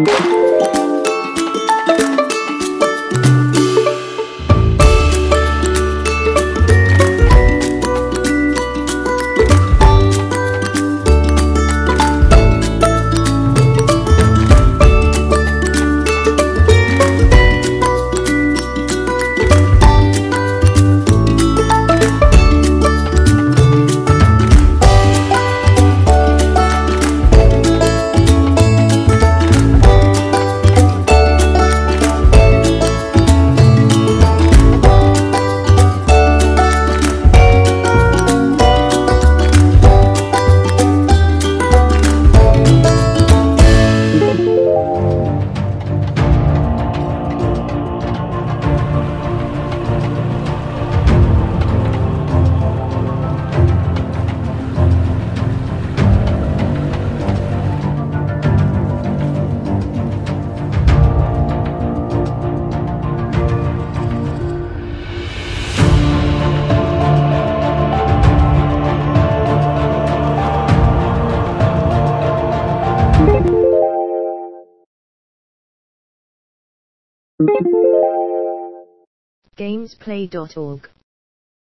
Música Gamesplay.org